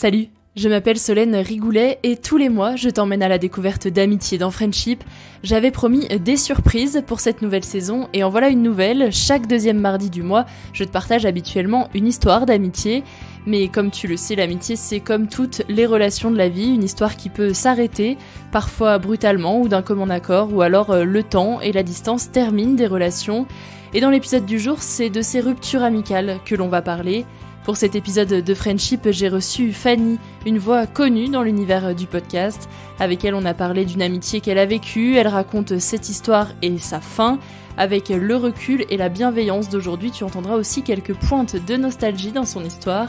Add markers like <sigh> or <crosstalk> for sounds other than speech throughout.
Salut, je m'appelle Solène Rigoulet et tous les mois, je t'emmène à la découverte d'amitié dans Friendship. J'avais promis des surprises pour cette nouvelle saison et en voilà une nouvelle. Chaque deuxième mardi du mois, je te partage habituellement une histoire d'amitié. Mais comme tu le sais, l'amitié c'est comme toutes les relations de la vie, une histoire qui peut s'arrêter, parfois brutalement ou d'un commun accord, ou alors euh, le temps et la distance terminent des relations. Et dans l'épisode du jour, c'est de ces ruptures amicales que l'on va parler. Pour cet épisode de Friendship, j'ai reçu Fanny, une voix connue dans l'univers du podcast. Avec elle, on a parlé d'une amitié qu'elle a vécue. Elle raconte cette histoire et sa fin. Avec le recul et la bienveillance d'aujourd'hui, tu entendras aussi quelques pointes de nostalgie dans son histoire.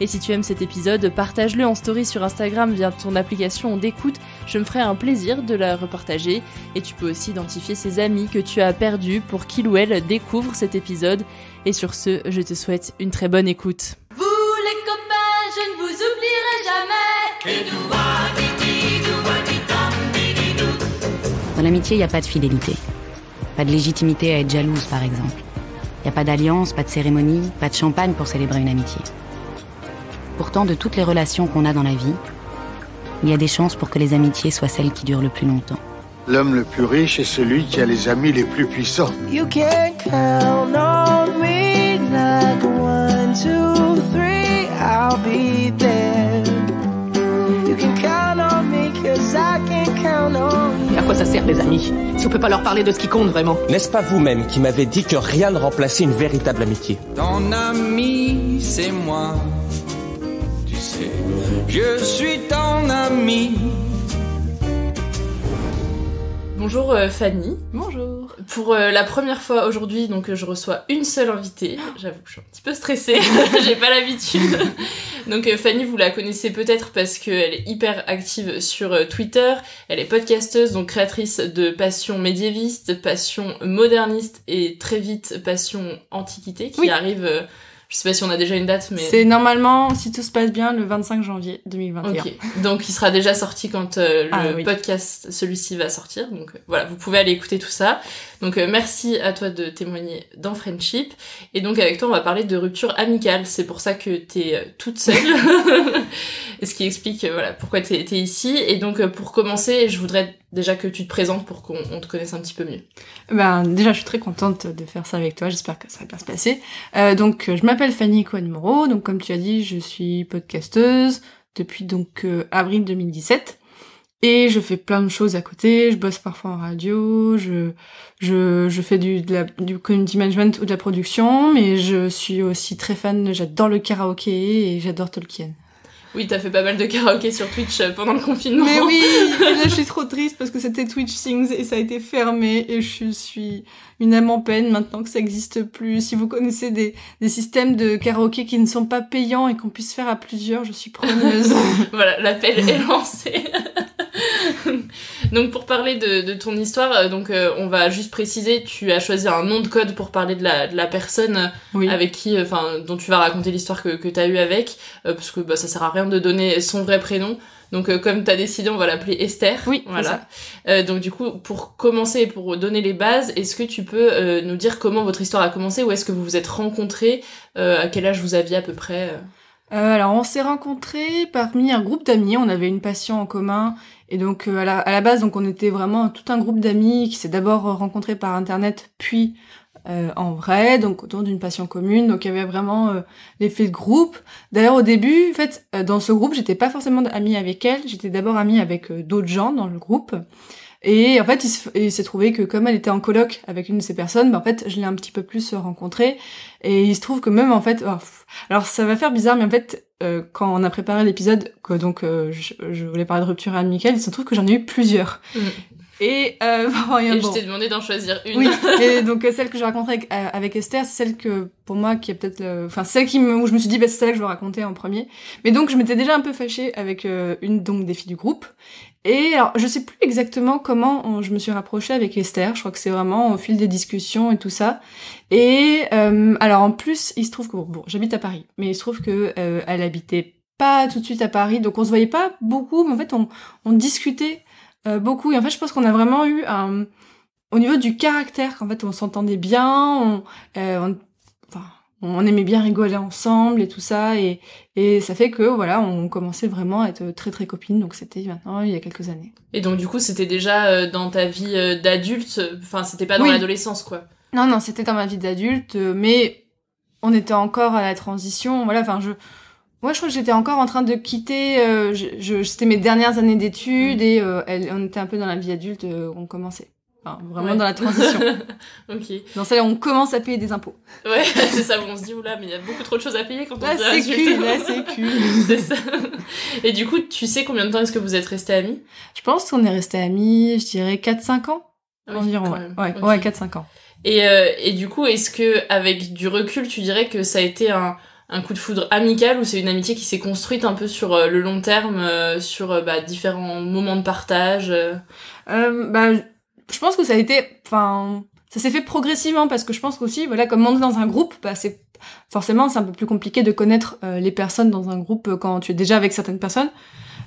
Et si tu aimes cet épisode, partage-le en story sur Instagram via ton application d'écoute. Je me ferai un plaisir de la repartager. Et tu peux aussi identifier ses amis que tu as perdus pour qu'il ou elle découvre cet épisode. Et sur ce, je te souhaite une très bonne écoute. Vous les copains, je ne vous oublierai jamais. Dans l'amitié, il n'y a pas de fidélité. Pas de légitimité à être jalouse, par exemple. Il n'y a pas d'alliance, pas de cérémonie, pas de champagne pour célébrer une amitié. Pourtant, de toutes les relations qu'on a dans la vie, il y a des chances pour que les amitiés soient celles qui durent le plus longtemps. L'homme le plus riche est celui qui a les amis les plus puissants. You can count on I'll be there. You can count on me cause I can count on you. À quoi ça sert des amis? Si on peut pas leur parler de ce qui compte vraiment N'est-ce pas vous-même qui m'avez dit que rien ne remplaçait une véritable amitié? Ton ami, c'est moi. Tu sais, je suis ton ami. Bonjour euh, Fanny. Bonjour. Pour euh, la première fois aujourd'hui, donc euh, je reçois une seule invitée. J'avoue que je suis un petit peu stressée, <laughs> <laughs> j'ai pas l'habitude. donc euh, Fanny, vous la connaissez peut-être parce qu'elle est hyper active sur Twitter. Elle est podcasteuse, donc créatrice de passion médiéviste, passion moderniste et très vite passion antiquité qui Oui. arrive. Je sais pas si on a déjà une date, mais C'est normalement, si tout se passe bien, le 25 janvier 2021. Ok, donc il sera déjà sorti quand euh, le Ah, oui. podcast, celui-ci va sortir. Donc euh, voilà, vous pouvez aller écouter tout ça. Donc euh, merci à toi de témoigner dans Friendship. Et donc avec toi, on va parler de rupture amicale. C'est pour ça que t'es euh, toute seule. <laughs> Ce qui explique euh, voilà pourquoi t'es es ici. Et donc euh, pour commencer, je voudrais déjà que tu te présentes pour qu'on on te connaisse un petit peu mieux. Ben, déjà, je suis très contente de faire ça avec toi. J'espère que ça va bien se passer. Euh, donc, je m'appelle Fanny Cohen-Moreau. Donc, comme tu as dit, je suis podcasteuse depuis donc euh, avril 2017. Et je fais plein de choses à côté. Je bosse parfois en radio. Je je, je fais du, de la, du community management ou de la production. Mais je suis aussi très fan. J'adore le karaoké et j'adore Tolkien. Oui, t'as fait pas mal de karaoké sur Twitch euh, pendant le confinement. Mais oui, là je suis <laughs> trop triste parce que c'était Twitch Things et ça a été fermé et je suis une âme en peine maintenant que ça existe plus. Si vous connaissez des, des systèmes de karaoké qui ne sont pas payants et qu'on puisse faire à plusieurs, je suis preneuse. <laughs> voilà, l'appel est lancé. donc pour parler de, de ton histoire, euh, donc euh, on va juste préciser, tu as choisi un nom de code pour parler de la, de la personne oui. avec qui, euh, enfin, dont tu vas raconter l'histoire que, que tu as eue avec, euh, parce que bah, ça sert à rien de donner son vrai prénom. Donc euh, comme t'as décidé, on va l'appeler Esther. Oui, voilà. Euh, donc du coup, pour commencer, pour donner les bases, est-ce que tu peux euh, nous dire comment votre histoire a commencé, où est-ce que vous vous êtes rencontrés, à quel âge vous aviez à peu près alors on s'est rencontrés parmi un groupe d'amis, on avait une passion en commun et donc à, la, à la base donc on était vraiment tout un groupe d'amis qui s'est d'abord rencontré par internet puis euh, en vrai donc autour d'une passion commune donc il y avait vraiment euh, l'effet de groupe. D'ailleurs au début en fait euh, dans ce groupe j'étais pas forcément amie avec elle, j'étais d'abord amie avec euh, d'autres gens dans le groupe. Et en fait, il se- il s'est trouvé que comme elle était en coloc avec une de ces personnes, bah, en fait, je l'ai un petit peu plus rencontrée. Et il se trouve que même en fait, oh, alors ça va faire bizarre, mais en fait, euh, quand on a préparé l'épisode, que donc euh, je, je voulais parler de rupture amicale, il se trouve que j'en ai eu plusieurs. Mm. Et, euh, <laughs> bon, Et bon. je t'ai demandé d'en choisir une. Oui, <laughs> et donc euh, celle que je raconterai avec, euh, avec Esther, c'est celle que pour moi qui est peut-être, le- enfin celle qui me, où je me suis dit bah c'est celle que je vais raconter en premier. Mais donc je m'étais déjà un peu fâchée avec euh, une donc des filles du groupe. Et alors je sais plus exactement comment on- je me suis rapprochée avec Esther. Je crois que c'est vraiment au fil des discussions et tout ça. Et euh, alors en plus il se trouve que bon, bon, j'habite à Paris, mais il se trouve que elle habitait pas tout de suite à Paris, donc on se voyait pas beaucoup, mais en fait on, on discutait euh, beaucoup. Et en fait je pense qu'on a vraiment eu un au niveau du caractère, en fait, on s'entendait bien, on, euh, on- enfin, on aimait bien rigoler ensemble et tout ça. Et et ça fait que voilà on commençait vraiment à être très très copines. Donc c'était maintenant il y a quelques années. Et donc du coup c'était déjà euh, dans ta vie euh, d'adulte enfin c'était pas dans l'adolescence quoi. Non non c'était dans ma vie d'adulte mais on était encore à la transition. Voilà enfin je moi je crois que j'étais encore en train de quitter euh, je, c'était mes dernières années d'études mm. et elle, on était un peu dans la vie adulte on commençait vraiment dans la transition. <laughs> ok. Dans celle là on commence à payer des impôts. Ouais, <laughs> c'est ça, on se dit, oula, mais il y a beaucoup trop de choses à payer quand on est adulte. La <laughs> sécu, c'est ça. Et du coup, tu sais combien de temps est-ce que vous êtes restés amis? Je pense qu'on est restés amis, je dirais 4-5 ans. Environ, ouais. Ouais, 4-5 ans. Et, euh, et du coup, est-ce que, avec du recul, tu dirais que ça a été un, un coup de foudre amical ou c'est une amitié qui s'est construite un peu sur euh, le long terme, euh, sur bah, différents moments de partage euh, bah, je pense que ça a été, enfin, ça s'est fait progressivement parce que je pense qu'aussi, voilà, comme on est dans un groupe, bah, c'est forcément c'est un peu plus compliqué de connaître euh, les personnes dans un groupe euh, quand tu es déjà avec certaines personnes.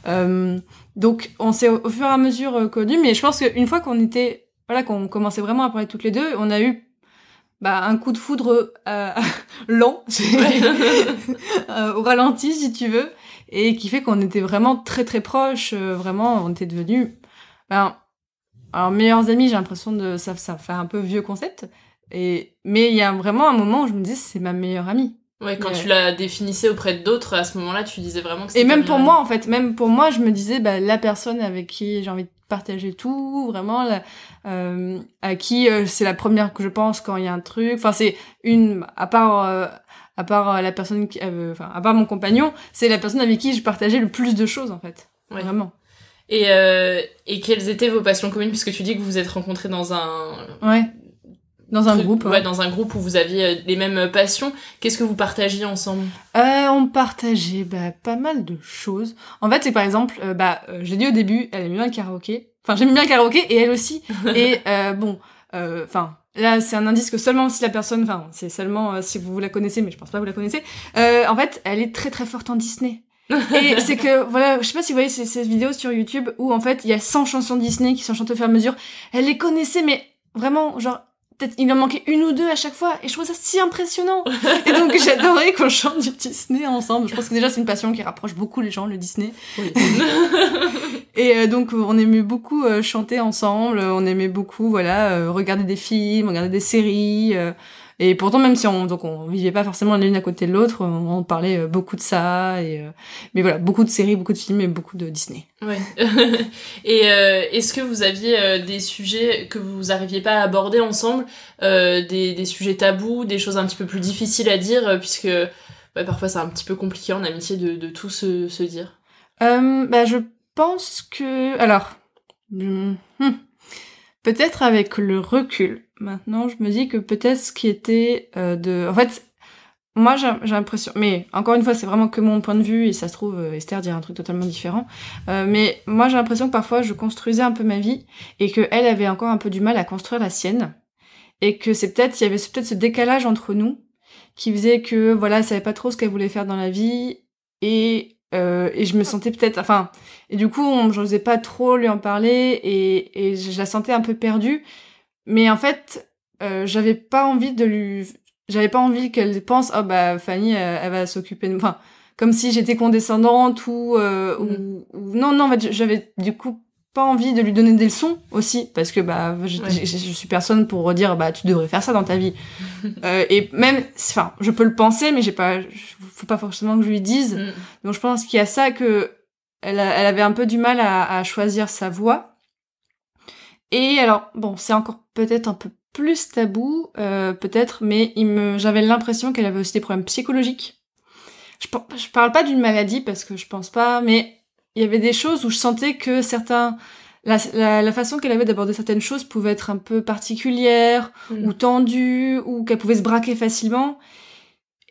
Euh, donc on s'est au, fur et à mesure euh, connus, mais je pense qu'une fois qu'on était, voilà, qu'on commençait vraiment à parler toutes les deux, on a eu bah, un coup de foudre <laughs> lent, <laughs> au ralenti si tu veux, et qui fait qu'on était vraiment très très proches, vraiment, on était devenus, ben, alors meilleurs amis, j'ai l'impression de ça, ça fait un peu vieux concept. Et mais il y a vraiment un moment où je me dis c'est ma meilleure amie. Ouais, quand tu la définissais auprès d'autres, à ce moment-là, tu disais vraiment que c'était. Et même pour moi, en fait, même pour moi, je me disais bah la personne avec qui j'ai envie de partager tout, vraiment, euh, à qui euh, c'est la première que je pense quand il y a un truc. Enfin, c'est une à part. Euh, à part la personne qui, enfin, à part mon compagnon, c'est la personne avec qui je partageais le plus de choses, en fait. Ouais. Vraiment. Et, euh, et quelles étaient vos passions communes? Puisque tu dis que vous vous êtes rencontrés dans un ouais dans un groupe ouais. dans un groupe où vous aviez euh, les mêmes passions qu'est-ce que vous partagiez ensemble? Euh, on partageait bah, pas mal de choses en fait c'est par exemple euh, bah euh, j'ai dit au début elle aime bien le karaoké enfin j'aime bien le karaoké et elle aussi <laughs> et bon enfin Là, c'est un indice que seulement si la personne, enfin, c'est seulement si vous la connaissez, mais je pense pas que vous la connaissez. en fait, elle est très très forte en Disney <laughs> et c'est que, voilà, je sais pas si vous voyez ces, ces, vidéos sur YouTube où en fait il y a 100 chansons Disney qui sont chantées au fur et à mesure. Elle les connaissait, mais vraiment, genre, peut-être il en manquait une ou deux à chaque fois et je trouve ça si impressionnant. et donc <laughs> j'adorais qu'on chante du Disney ensemble. Je pense que déjà c'est une passion qui rapproche beaucoup les gens, le Disney. <laughs> et euh, donc on aimait beaucoup euh, chanter ensemble, on aimait beaucoup, voilà, euh, regarder des films, regarder des séries. Et pourtant, même si on donc on vivait pas forcément l'une à côté de l'autre, on, parlait euh, beaucoup de ça. Et euh, mais voilà, beaucoup de séries, beaucoup de films et beaucoup de Disney. Ouais. <laughs> et euh, est-ce que vous aviez des sujets que vous arriviez pas à aborder ensemble, des, des sujets tabous, des choses un petit peu plus difficiles à dire, puisque parfois c'est un petit peu compliqué en amitié de, de tout se, se dire? bah je pense que alors. Hmm, peut-être avec le recul, maintenant, je me dis que peut-être ce qui était euh, de... En fait, moi, j'ai l'impression... Mais encore une fois, c'est vraiment que mon point de vue, et ça se trouve, euh, Esther dirait un truc totalement différent. Euh, mais moi, j'ai l'impression que parfois, je construisais un peu ma vie, et que elle avait encore un peu du mal à construire la sienne. Et que c'est peut-être... Il y avait peut-être ce décalage entre nous, qui faisait que, voilà, elle savait pas trop ce qu'elle voulait faire dans la vie, et et je me sentais peut-être, enfin, et du coup, je n'osais pas trop lui en parler et, et je la sentais un peu perdue. Mais en fait, euh, j'avais pas envie de lui, j'avais pas envie qu'elle pense, oh bah Fanny, elle, va s'occuper de, enfin, comme si j'étais condescendante ou, euh, ou, ou, non, non, en fait, j'avais du coup pas envie de lui donner des leçons aussi parce que bah je, je, suis personne pour dire bah tu devrais faire ça dans ta vie. <laughs> Euh, et même enfin je peux le penser mais j'ai pas faut pas forcément que je lui dise. Mm. donc je pense qu'il y a ça que elle, elle avait un peu du mal à, à choisir sa voie et alors bon c'est encore peut-être un peu plus tabou euh, peut-être mais il me j'avais l'impression qu'elle avait aussi des problèmes psychologiques. Je, je parle pas d'une maladie parce que je pense pas mais il y avait des choses où je sentais que certains la, la, façon qu'elle avait d'aborder certaines choses pouvait être un peu particulière mm. ou tendue ou qu'elle pouvait se braquer facilement.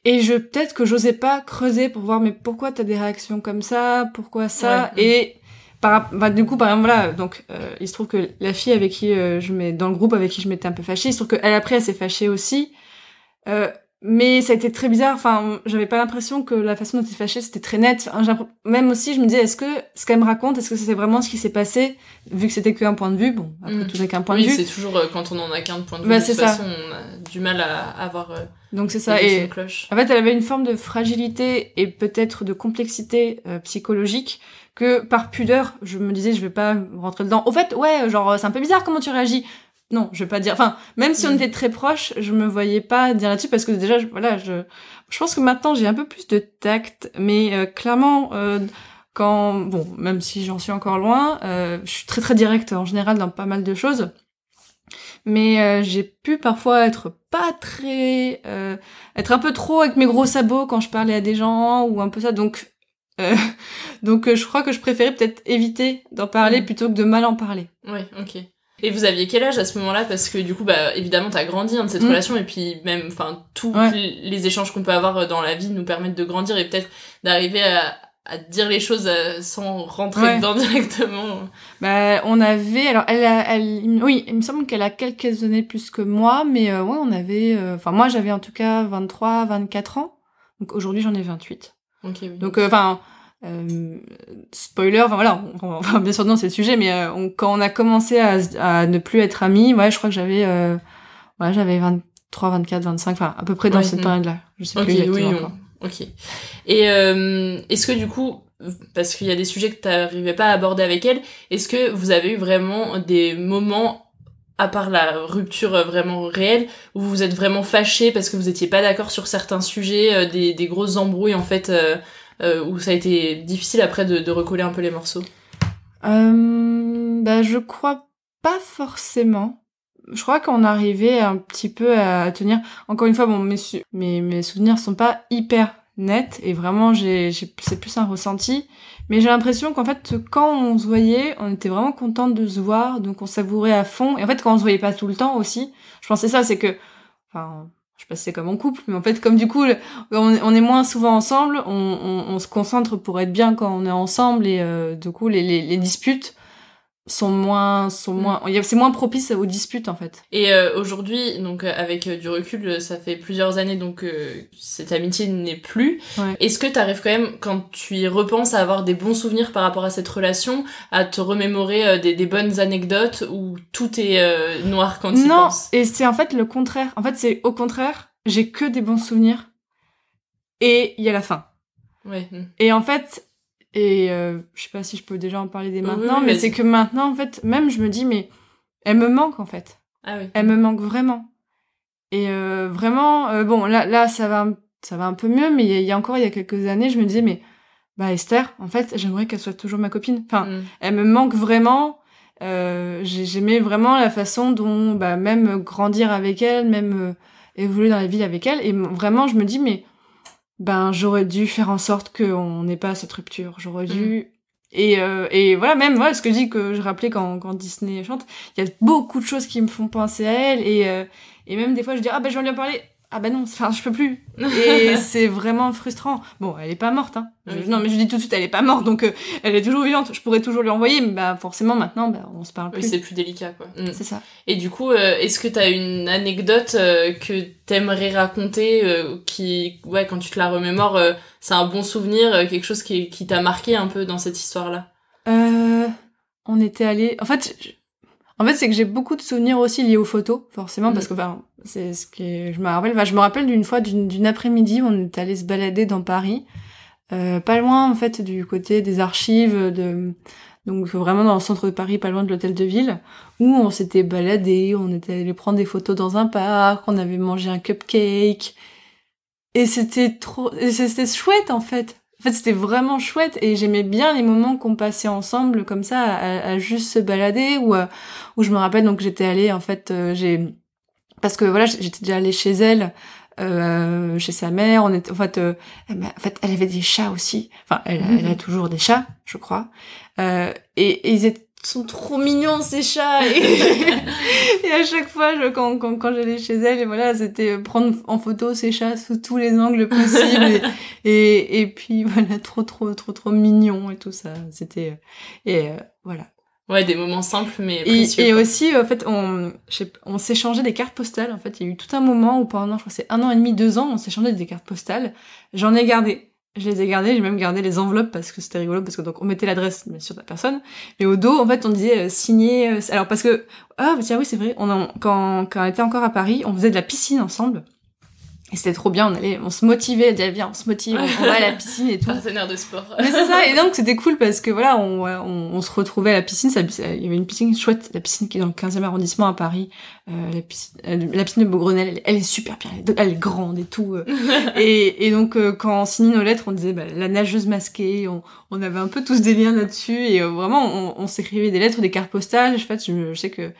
Et je peut-être que j'osais pas creuser pour voir mais pourquoi t'as des réactions comme ça? Pourquoi ça? Et par bah, du coup par exemple voilà donc euh, il se trouve que la fille avec qui euh, je mets dans le groupe avec qui je m'étais un peu fâchée il se trouve qu'elle après elle s'est fâchée aussi euh, mais ça a été très bizarre. Enfin, j'avais pas l'impression que la façon dont il fâché c'était très net. Enfin, même aussi, je me disais, est-ce que ce qu'elle me raconte, est-ce que c'est vraiment ce qui s'est passé, vu que c'était qu'un point de vue? Bon, après Mm. tout n'est qu'un point oui, de vue. c'est toujours quand on en a qu'un point de vue. Bah, de toute ça. façon, on a du mal à avoir Donc c'est ça. Et cloche. en fait, elle avait une forme de fragilité et peut-être de complexité psychologique que par pudeur, je me disais, je vais pas rentrer dedans. Au fait, ouais, genre c'est un peu bizarre comment tu réagis. Non, je vais pas dire. Enfin, même si on Mm. était très proches, je me voyais pas dire là-dessus parce que déjà, je, voilà, je, je pense que maintenant j'ai un peu plus de tact, mais euh, clairement, euh, quand, bon, même si j'en suis encore loin, euh, je suis très très directe en général dans pas mal de choses. Mais euh, j'ai pu parfois être pas très, euh, être un peu trop avec mes gros sabots quand je parlais à des gens ou un peu ça. Donc, euh, <laughs> donc euh, je crois que je préférais peut-être éviter d'en parler Mm. plutôt que de mal en parler. Ouais, ok. Et vous aviez quel âge à ce moment-là? Parce que du coup, bah évidemment, t'as grandi hein, de cette Mm. relation et puis même, enfin, tous Ouais. les échanges qu'on peut avoir euh, dans la vie nous permettent de grandir et peut-être d'arriver à, à dire les choses euh, sans rentrer Ouais. dedans <laughs> directement. Bah, on avait, alors elle, a, elle, oui, il me semble qu'elle a quelques années plus que moi, mais euh, ouais, on avait, euh, enfin moi j'avais en tout cas 23, 24 ans, donc aujourd'hui j'en ai 28. Ok. oui. Donc, euh, enfin, euh, spoiler, enfin voilà, on- on- enfin, bien sûr non c'est le sujet, mais euh, on- quand on a commencé à, à ne plus être amis, ouais, je crois que j'avais, euh, ouais, j'avais 23, 24, 25, enfin à peu près dans Ouais, cette mm. période-là. Je sais Ok, plus exactement. oui, on- ok. Et euh, est-ce que du coup, parce qu'il y a des sujets que t'arrivais pas à aborder avec elle, est-ce que vous avez eu vraiment des moments, à part la rupture euh, vraiment réelle, où vous êtes vraiment fâchés parce que vous étiez pas d'accord sur certains sujets, euh, des, des grosses embrouilles en fait, euh, où ça a été difficile après de, recoller un peu les morceaux bah, je crois pas forcément. Je crois qu'on arrivait un petit peu à tenir. Encore une fois, bon, mes, mes, mes souvenirs sont pas hyper nets et vraiment, j'ai, c'est plus un ressenti. Mais j'ai l'impression qu'en fait, quand on se voyait, on était vraiment contente de se voir, donc on savourait à fond. Et en fait, quand on se voyait pas tout le temps aussi, je pensais ça, c'est que, enfin, je sais comme en couple, mais en fait, comme du coup, on, est moins souvent ensemble, on se concentre pour être bien quand on est ensemble et euh, du coup, les, les, les disputes sont moins, sont moins, a- c'est moins propice aux disputes en fait. Et euh, aujourd'hui, donc avec euh, du recul, euh, ça fait plusieurs années donc euh, cette amitié n'est plus. Ouais. Est-ce que t'arrives quand même, quand tu y repenses, à avoir des bons souvenirs par rapport à cette relation, à te remémorer euh, des, des bonnes anecdotes où tout est euh, noir quand tu Non, penses et c'est en fait le contraire. En fait, c'est au contraire, j'ai que des bons souvenirs et il y a la fin. Ouais. mm. Et en fait, et euh, je sais pas si je peux déjà en parler dès maintenant, oui, mais c'est que maintenant, en fait, même je me dis, mais elle me manque en fait. Ah oui. Elle me manque vraiment. Et euh, vraiment, euh, bon, là, là, ça va, ça va un peu mieux, mais il y, a- il y a encore, il y a quelques années, je me disais, mais bah Esther, en fait, j'aimerais qu'elle soit toujours ma copine. Enfin, Mm. elle me manque vraiment. Euh, j'ai- J'aimais vraiment la façon dont, bah, même grandir avec elle, même euh, évoluer dans la vie avec elle. Et vraiment, je me dis, mais ben, j'aurais dû faire en sorte qu'on n'ait pas cette rupture. J'aurais dû. Et, euh, et voilà, même voilà ce que je dis que je rappelais quand, quand Disney chante, il y a beaucoup de choses qui me font penser à elle. Et, euh, et même des fois, je dis, ah ben, je vais lui en parler. Ah ben non, enfin, je peux plus. <laughs> Et c'est vraiment frustrant. Bon, elle est pas morte, hein. Je- Oui. non, mais je dis tout de suite, elle est pas morte, donc euh, elle est toujours vivante. Je pourrais toujours lui envoyer, mais bah forcément maintenant, bah, on se parle Oui, plus. c'est plus délicat quoi. Mm. c'est ça. Et du coup, euh, est-ce que t'as une anecdote euh, que t'aimerais raconter, euh, qui, ouais, quand tu te la remémores, c'est un bon souvenir, quelque chose qui, qui t'a marqué un peu dans cette histoire-là? Euh, on était allé. En fait, je- en fait, c'est que j'ai beaucoup de souvenirs aussi liés aux photos, forcément, Mm. parce que ben, c'est ce que je me rappelle. Enfin, je me rappelle d'une fois, d'une après-midi, on est allé se balader dans Paris, euh, pas loin en fait du côté des archives de. Donc vraiment dans le centre de Paris, pas loin de l'hôtel de ville, où on s'était baladé, on était allé prendre des photos dans un parc, on avait mangé un cupcake, et c'était trop, et c'était chouette en fait. En fait, c'était vraiment chouette et j'aimais bien les moments qu'on passait ensemble comme ça à, à juste se balader ou euh, où je me rappelle donc j'étais allée en fait euh, j'ai parce que voilà j'étais déjà allée chez elle euh, chez sa mère on était en fait euh, elle en fait elle avait des chats aussi. Enfin elle, a- elle a toujours des chats je crois. Euh, et, et ils étaient sont trop mignons ces chats et, <laughs> et à chaque fois je, quand, quand, quand j'allais chez elle et voilà c'était prendre en photo ces chats sous tous les angles possibles et, <laughs> et, et puis voilà trop trop trop trop mignon et tout ça c'était euh, et euh, voilà Ouais, des moments simples mais Et, précieux. et quoi. aussi, en fait, on, on s'échangeait des cartes postales. En fait, il y a eu tout un moment où pendant, je crois, c'est un an et demi, deux ans, on s'échangeait des cartes postales. J'en ai gardé. Je les ai gardées. J'ai même gardé les enveloppes parce que c'était rigolo parce que donc on mettait l'adresse bien sûr de la personne. Et au dos, en fait, on disait euh, signer. euh, alors parce que ah tiens oui c'est vrai. On quand quand on était encore à Paris, on faisait de la piscine ensemble. Et c'était trop bien. On allait, on se motivait. On disait viens, on se motive. On, va à la piscine et tout. Partenaire de sport. Mais c'est ça, et donc c'était cool parce que voilà, on, on, on se retrouvait à la piscine, ça, il y avait une piscine chouette, la piscine qui est dans le 15e arrondissement à Paris, euh, la, piscine, euh, la piscine de Beaugrenelle, elle, elle est super bien, elle est, elle est grande et tout. euh. <laughs> et, et donc euh, quand on signait nos lettres, on disait bah, la nageuse masquée, on, on avait un peu tous des liens là-dessus, et vraiment on, on s'écrivait des lettres, des cartes postales, je sais que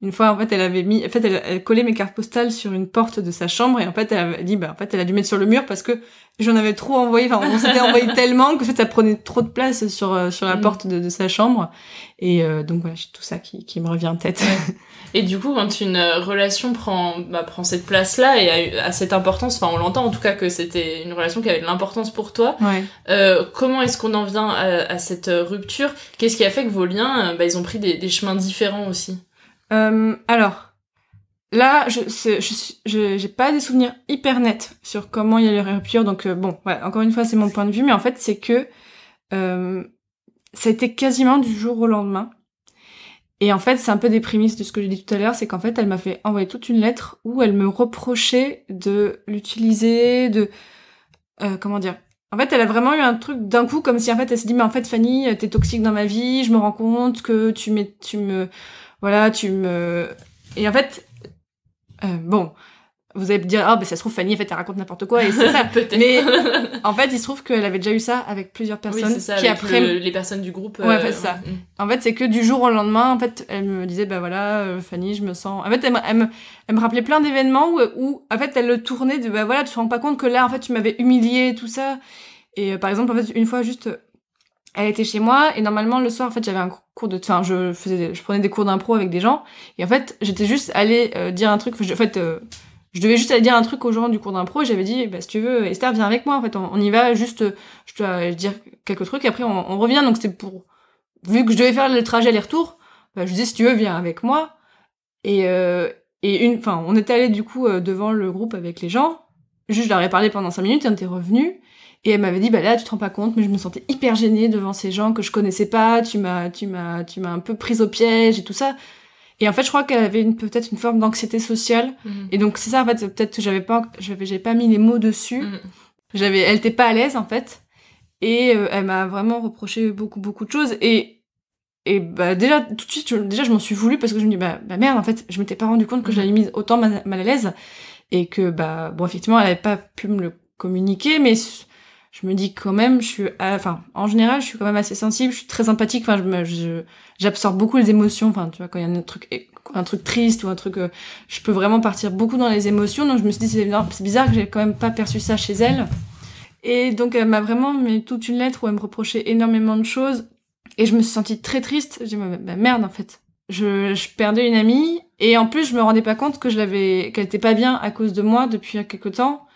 une fois, en fait, elle avait mis, en fait, elle, elle collait mes cartes postales sur une porte de sa chambre et en fait, elle avait dit, bah, en fait, elle a dû mettre sur le mur parce que j'en avais trop envoyé, enfin, on s'était envoyé <laughs> tellement que en fait, ça prenait trop de place sur euh, sur la Mm. porte de, de sa chambre et euh, donc voilà, j'ai tout ça qui qui me revient en tête. <laughs> Et du coup, quand une euh, relation prend, bah, prend cette place-là et a, a cette importance, enfin on l'entend en tout cas que c'était une relation qui avait de l'importance pour toi, ouais. euh, comment est-ce qu'on en vient à, à cette euh, rupture? Qu'est-ce qui a fait que vos liens, bah, ils ont pris des, des chemins différents aussi? Euh, alors, là, je j'ai pas des souvenirs hyper nets sur comment il y a eu la rupture. Donc euh, bon, ouais, encore une fois, c'est mon point de vue, mais en fait, c'est que euh, ça a été quasiment du jour au lendemain. Et en fait, c'est un peu des prémices de ce que j'ai dit tout à l'heure, c'est qu'en fait, elle m'a fait envoyer toute une lettre où elle me reprochait de l'utiliser, de euh, comment dire. En fait, elle a vraiment eu un truc d'un coup, comme si en fait, elle s'est dit, mais en fait, Fanny, t'es toxique dans ma vie, je me rends compte que tu tu me, voilà, tu me... Et en fait, euh, bon, vous allez me dire, ah, bah ça se trouve, Fanny, en fait, elle raconte n'importe quoi, et c'est ça. <laughs> Peut-être. Mais <laughs> en fait, il se trouve qu'elle avait déjà eu ça avec plusieurs oui, personnes c'est ça, qui avec après... le- les personnes du groupe. Ouais, c'est ça. mm. En fait, c'est que du jour au lendemain, en fait, elle me disait, bah voilà, euh, Fanny, je me sens... En fait, elle, me- elle, me, elle me rappelait plein d'événements où, où, en fait, elle le tournait de, bah voilà, tu te rends pas compte que là, en fait, tu m'avais humilié, tout ça. Et euh, par exemple, en fait, une fois, juste, euh, elle était chez moi, et normalement, le soir, en fait, j'avais un cours de... Enfin, je faisais, je prenais des cours d'impro avec des gens, et en fait, j'étais juste allée euh, dire un truc, en fait... euh, je devais juste aller dire un truc aux gens du cours d'impro et j'avais dit bah si tu veux Esther viens avec moi en fait on, y va juste euh, je dois dire quelques trucs et après on, revient. Donc c'était pour vu que je devais faire le trajet aller-retour bah, je disais si tu veux viens avec moi. Et euh, et une enfin on était allé du coup devant le groupe avec les gens. Juste je leur ai parlé pendant cinq minutes et on était revenu et elle m'avait dit bah là tu te rends pas compte mais je me sentais hyper gênée devant ces gens que je connaissais pas tu m'as tu m'as tu m'as un peu prise au piège et tout ça. Et en fait je crois qu'elle avait peut-être une forme d'anxiété sociale. Mhm. et donc c'est ça en fait peut-être que j'avais pas j'avais j'avais pas mis les mots dessus. Mhm. j'avais elle était pas à l'aise en fait. Et euh, elle m'a vraiment reproché beaucoup beaucoup de choses. Et et bah déjà tout de suite je, déjà je m'en suis voulu parce que je me dis bah, bah merde en fait je m'étais pas rendu compte que je l'avais mise autant mal, mal à l'aise. Et que bah bon effectivement elle avait pas pu me le communiquer mais je me dis quand même je suis euh, enfin en général je suis quand même assez sensible je suis très empathique enfin je j'absorbe beaucoup les émotions enfin tu vois quand il y a un truc un truc triste ou un truc euh, je peux vraiment partir beaucoup dans les émotions donc je me suis dit c'est bizarre, bizarre que j'ai quand même pas perçu ça chez elle. Et donc elle m'a vraiment mis toute une lettre où elle me reprochait énormément de choses. Et je me suis sentie très triste. J'ai dit bah, bah, merde en fait. Je, je perdais une amie. Et en plus je me rendais pas compte que je l'avais qu'elle était pas bien à cause de moi depuis quelque temps.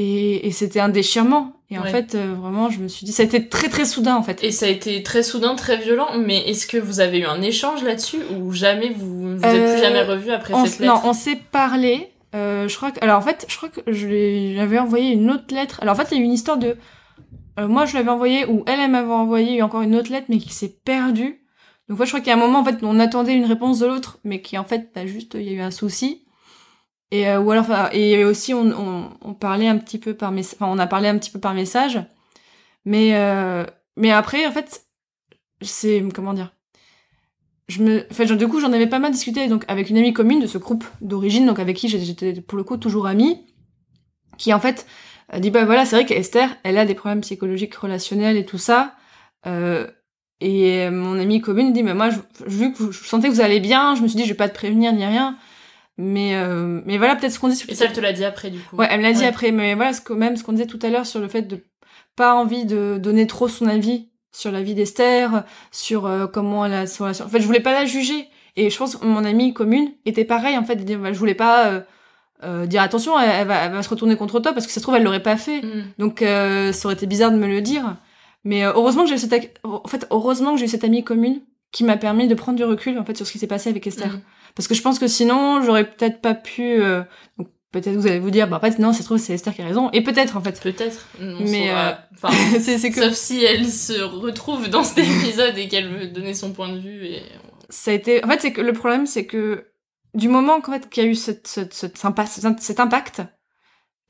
Et c'était un déchirement et en Ouais. fait euh, vraiment je me suis dit ça a été très très soudain en fait Et ça a été très soudain, très violent, mais est-ce que vous avez eu un échange là-dessus ou jamais vous vous êtes Euh, plus jamais revu après on, cette lettre non, on s'est parlé. Euh, je crois que, alors en fait, je crois que je j'avais envoyé une autre lettre. Alors en fait, il y a eu une histoire de, euh, moi je l'avais envoyé ou elle, elle m'avait envoyé il y a encore une autre lettre, mais qui s'est perdue. Donc moi, je crois qu'il y a un moment en fait, on attendait une réponse de l'autre, mais qui en fait, bah, juste, il y a eu un souci. Et euh, ou alors, et aussi, on, on, on parlait un petit peu par enfin, on a parlé un petit peu par message, mais euh, mais après, en fait, c'est comment dire? Je me enfin du coup j'en avais pas mal discuté donc avec une amie commune de ce groupe d'origine donc avec qui j'étais pour le coup toujours amie qui en fait dit bah voilà c'est vrai qu'Esther elle a des problèmes psychologiques relationnels et tout ça. Euh, et mon amie commune dit mais moi je, vu que je sentais que vous allez bien je me suis dit je vais pas te prévenir ni rien mais euh, mais voilà peut-être ce qu'on dit sur Et ça, elle te l'a dit après, du coup. Ouais, elle me l'a dit Ouais. après, mais voilà, ce que, même ce qu'on disait tout à l'heure sur le fait de pas envie de donner trop son avis sur la vie d'Esther, sur euh, comment elle a son relation. En fait, je voulais pas la juger. Et je pense que mon amie commune était pareil, en fait, de dire, bah, je voulais pas euh, euh, dire attention, elle, elle va, elle va se retourner contre toi parce que ça se trouve, elle l'aurait pas fait. Mm. Donc, euh, ça aurait été bizarre de me le dire. Mais euh, heureusement que j'ai cette, en fait, heureusement que j'ai eu cette amie commune qui m'a permis de prendre du recul en fait sur ce qui s'est passé avec Esther. Mhm. Parce que je pense que sinon, j'aurais peut-être pas pu. euh, donc peut-être vous allez vous dire, bah en fait non, ça se trouve c'est Esther qui a raison. Et peut-être en fait. Peut-être. Mais, euh, Enfin, <laughs> c'est que sauf si elle se retrouve dans cet épisode et qu'elle veut donner son point de vue. Et... ça a été. En fait, c'est que le problème, c'est que du moment qu'en fait qu'il y a eu cette, cette, cette cet impact,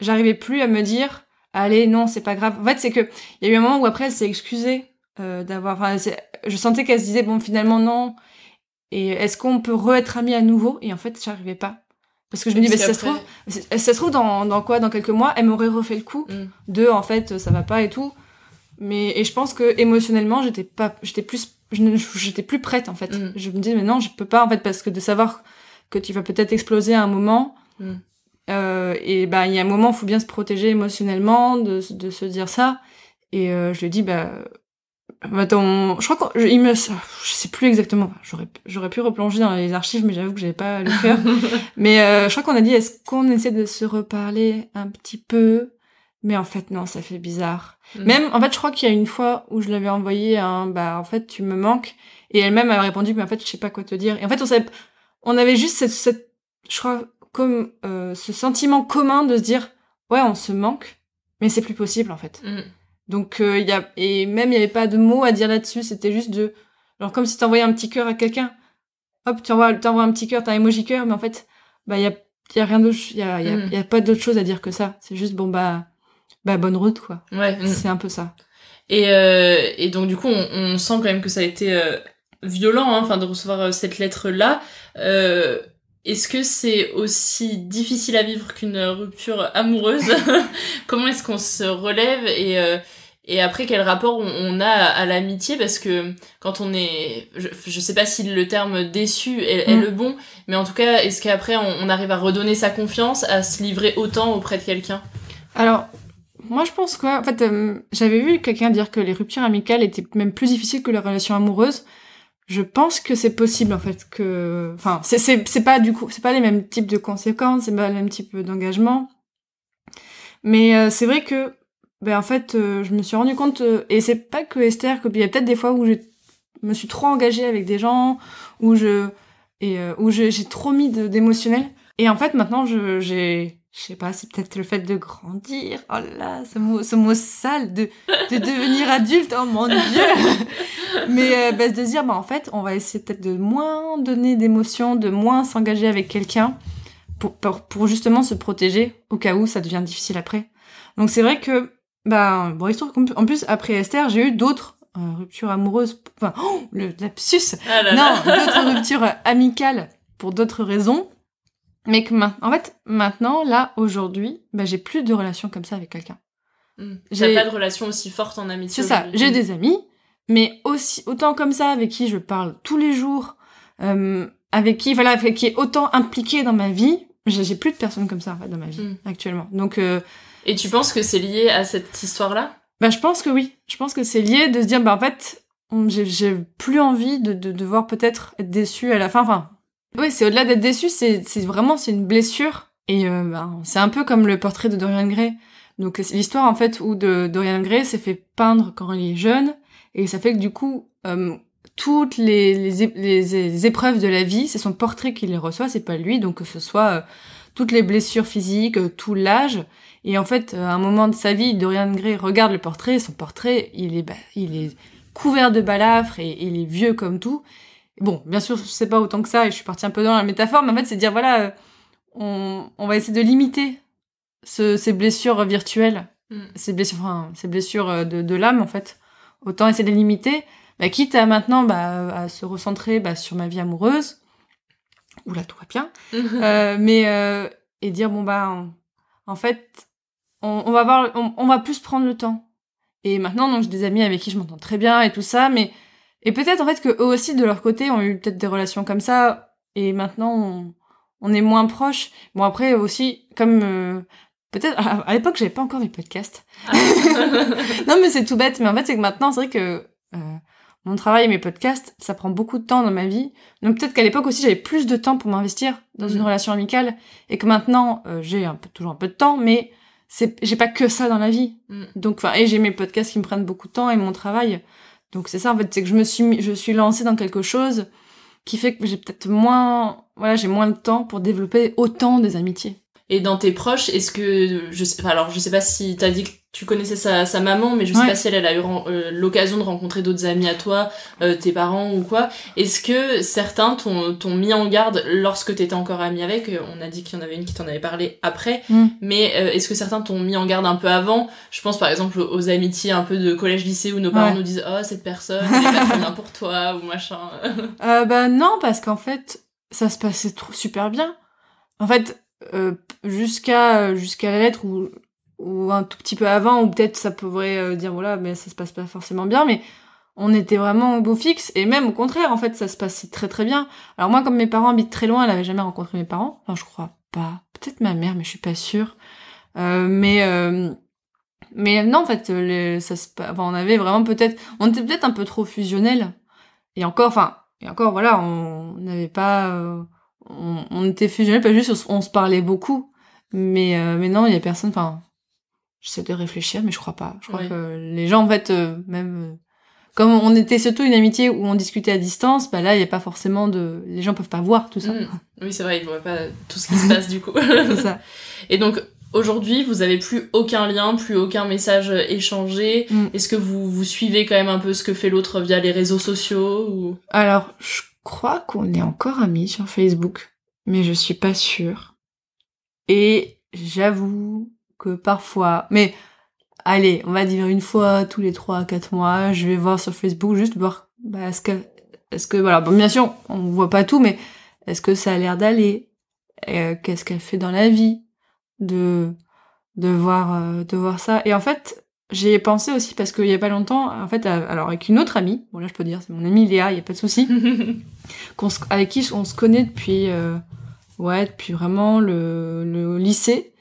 j'arrivais plus à me dire, allez, non, c'est pas grave. En fait, c'est que il y a eu un moment où après, elle s'est excusée euh, d'avoir. Enfin, je sentais qu'elle se disait, bon, finalement, non. Et est-ce qu'on peut re-être amis à nouveau? Et en fait, j'arrivais pas. Parce que je me dis, bah, si ça se trouve, si ça se trouve dans, dans quoi? Dans quelques mois, elle m'aurait refait le coup Mm. de, en fait, ça va pas et tout. Mais et je pense que émotionnellement, j'étais pas, j'étais plus, j'étais plus prête en fait. Mm. Je me dis, mais non, je peux pas en fait parce que de savoir que tu vas peut-être exploser à un moment. Mm. Euh, et bah il y a un moment, faut bien se protéger émotionnellement, de, de se dire ça. Et euh, je lui dit, bah Attends, je crois qu'il me, je sais plus exactement. J'aurais, j'aurais pu replonger dans les archives, mais j'avoue que j'avais pas le cœur. <laughs> mais euh, je crois qu'on a dit, est-ce qu'on essaie de se reparler un petit peu? Mais en fait, non, ça fait bizarre. Mm. Même, en fait, je crois qu'il y a une fois où je l'avais envoyé un, bah, en fait, tu me manques. Et elle-même a répondu, mais en fait, je sais pas quoi te dire. Et en fait, on savait, on avait juste cette, cette je crois, comme euh, ce sentiment commun de se dire, ouais, on se manque, mais c'est plus possible en fait. Mm. Donc euh, il y a et même il y avait pas de mots à dire là-dessus, c'était juste de genre comme si t'envoyais un petit cœur à quelqu'un. Hop, tu envoies t'envoies un petit cœur, t'as un emoji cœur, mais en fait bah il y a y a rien d'autre, il y a, y a, Mm. y a pas d'autre chose à dire que ça. C'est juste bon bah bah bonne route quoi. Ouais. mm. C'est un peu ça. Et, euh, et donc du coup, on, on sent quand même que ça a été euh, violent, hein, enfin de recevoir euh, cette lettre-là. Euh, est-ce que c'est aussi difficile à vivre qu'une rupture amoureuse? <laughs> Comment est-ce qu'on se relève? Et euh, et après quel rapport on, a à, l'amitié? Parce que quand on est, je, je sais pas si le terme déçu est, est Mm. le bon, mais en tout cas, est-ce qu'après on, on arrive à redonner sa confiance, à se livrer autant auprès de quelqu'un? Alors moi je pense quoi? En fait euh, j'avais vu quelqu'un dire que les ruptures amicales étaient même plus difficiles que les relations amoureuses. Je pense que c'est possible en fait que enfin c'est c'est c'est pas du coup c'est pas les mêmes types de conséquences, c'est pas le même type d'engagement. Mais euh, c'est vrai que ben en fait euh, je me suis rendu compte euh, et c'est pas que Esther que il y a peut-être des fois où je me suis trop engagée avec des gens où je et euh, où j'ai trop mis d'émotionnel et en fait maintenant je j'ai je sais pas, c'est peut-être le fait de grandir. Oh là, ce mot, ce mot sale de, de devenir adulte. Oh mon dieu. <laughs> Mais euh, bah, de se dire, bah en fait, on va essayer peut-être de moins donner d'émotions, de moins s'engager avec quelqu'un pour, pour pour justement se protéger au cas où ça devient difficile après. Donc c'est vrai que bah bon, il se trouve qu'en en plus après Esther, j'ai eu d'autres euh, ruptures amoureuses. Enfin, oh, le lapsus. Ah là Non, d'autres <laughs> ruptures amicales pour d'autres raisons. Mais que en fait, maintenant, là, aujourd'hui, bah, j'ai plus de relations comme ça avec quelqu'un. Mm. J'ai- pas de relation aussi forte en amitié. C'est ça, j'ai des amis, mais aussi autant comme ça avec qui je parle tous les jours, euh, avec qui voilà, avec qui est autant impliqué dans ma vie. J'ai plus de personnes comme ça en fait dans ma vie Mm. actuellement. Donc euh, Et tu penses que c'est lié à cette histoire-là? Bah je pense que oui, je pense que c'est lié de se dire bah en fait j'ai plus envie de de devoir peut-être être déçu à la fin. Enfin oui, c'est au-delà d'être déçu, c'est vraiment c'est une blessure et euh, ben, c'est un peu comme le portrait de Dorian Gray. Donc l'histoire en fait où Dorian Gray s'est fait peindre quand il est jeune et ça fait que du coup euh, toutes les, les- les épreuves de la vie, c'est son portrait qui les reçoit, c'est pas lui. Donc que ce soit euh, toutes les blessures physiques, euh, tout l'âge. Et en fait, euh, à un moment de sa vie, Dorian Gray regarde le portrait, son portrait, il est, bah, il est couvert de balafres et, et il est vieux comme tout. Bon, bien sûr, c'est pas autant que ça, et je suis partie un peu dans la métaphore, mais en fait, c'est dire, voilà, euh, on, on va essayer de limiter ce, ces blessures virtuelles, Mm. ces blessures, enfin, ces blessures de, de l'âme, en fait. Autant essayer de les limiter, bah, quitte à maintenant bah, à se recentrer bah, sur ma vie amoureuse. Oula, tout va bien. <laughs> Euh, mais euh, et dire bon bah en, en fait on, on va voir on, on va plus prendre le temps. Et maintenant donc j'ai des amis avec qui je m'entends très bien et tout ça mais et peut-être en fait que eux aussi de leur côté ont eu peut-être des relations comme ça et maintenant on, on est moins proches. Bon après aussi comme euh, peut-être à, à l'époque j'avais pas encore mes podcasts <laughs> non mais c'est tout bête mais en fait c'est que maintenant c'est vrai que euh, mon travail et mes podcasts ça prend beaucoup de temps dans ma vie donc peut-être qu'à l'époque aussi j'avais plus de temps pour m'investir dans une Mhm. relation amicale et que maintenant euh, j'ai un peu toujours un peu de temps mais c'est j'ai pas que ça dans la vie. Mm. Donc enfin et j'ai mes podcasts qui me prennent beaucoup de temps et mon travail. Donc c'est ça en fait, c'est que je me suis je suis lancée dans quelque chose qui fait que j'ai peut-être moins voilà, j'ai moins de temps pour développer autant des amitiés. Et dans tes proches, est-ce que je sais, enfin, alors je sais pas si t'as dit que tu connaissais sa, sa maman, mais je sais Ouais. pas si elle, elle a eu euh, l'occasion de rencontrer d'autres amis à toi, euh, tes parents ou quoi. Est-ce que certains t'ont mis en garde lorsque t'étais encore amie avec? Euh, On a dit qu'il y en avait une qui t'en avait parlé après, Mm. mais euh, est-ce que certains t'ont mis en garde un peu avant? Je pense par exemple aux amitiés un peu de collège-lycée où nos parents Ouais. nous disent oh cette personne elle est pas très bien pour toi ou machin. <laughs> Euh, bah non, parce qu'en fait, ça se passait trop, super bien. En fait, euh, jusqu'à jusqu'à la lettre ou ou un tout petit peu avant, ou peut-être ça pourrait euh, dire voilà, mais ça se passe pas forcément bien, mais on était vraiment au beau fixe et même au contraire, en fait, ça se passait très très bien. Alors moi, comme mes parents habitent très loin, elle avait jamais rencontré mes parents. Enfin, je crois pas. Peut-être ma mère, mais je suis pas sûre. Euh, mais euh, mais non, en fait, ça se, enfin, on avait vraiment peut-être, on était peut-être un peu trop fusionnels. Et encore, enfin, et encore, voilà, on n'avait pas, euh, on, était fusionnels, pas juste, on se parlait beaucoup. Mais, euh, mais non, il y a personne, enfin, j'essaie de réfléchir, mais je crois pas. Je crois Ouais. que les gens, en fait, euh, même, euh, comme on était surtout une amitié où on discutait à distance, bah là, il y a pas forcément de, les gens peuvent pas voir tout ça. Mm. <laughs> Oui c'est vrai, ils voient pas tout ce qui se passe du coup. <laughs> C'est ça. Et donc aujourd'hui, vous avez plus aucun lien, plus aucun message échangé. Mm. Est-ce que vous vous suivez quand même un peu ce que fait l'autre via les réseaux sociaux ou? Alors, je crois qu'on est encore amis sur Facebook, mais je suis pas sûre. Et j'avoue que parfois, mais allez, on va dire une fois tous les trois à quatre mois, je vais voir sur Facebook juste voir, bah, est-ce que, est-ce que, voilà, bon, bien sûr, on voit pas tout, mais est-ce que ça a l'air d'aller, Euh, qu'est-ce qu'elle fait dans la vie, de, de voir, euh, de voir ça? Et en fait, j'y ai pensé aussi parce qu'il y a pas longtemps, en fait, à- alors avec une autre amie, bon là je peux dire, c'est mon amie Léa, il y a pas de souci, <laughs> qu'on se- avec qui on se connaît depuis, euh, ouais, depuis vraiment le, le lycée.